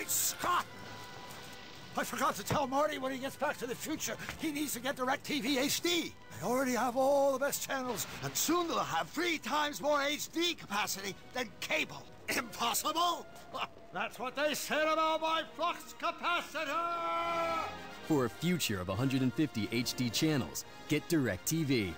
Great Scott! I forgot to tell Marty when he gets back to the future, he needs to get DirecTV HD. I already have all the best channels, and soon they'll have three times more HD capacity than cable. Impossible? That's what they said about my flux capacitor! For a future of 150 HD channels, get DirecTV.